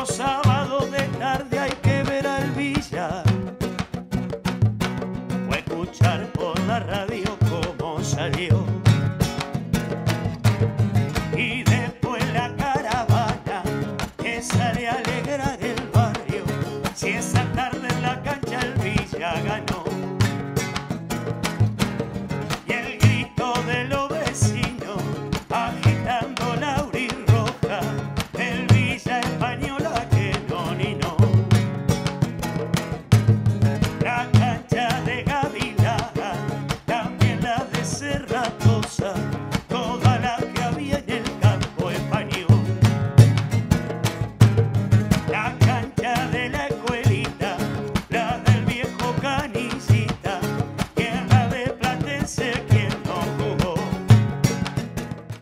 Los sábados de tarde hay que ver al Villa o escuchar por la radio cómo salió. Y después la caravana que sale al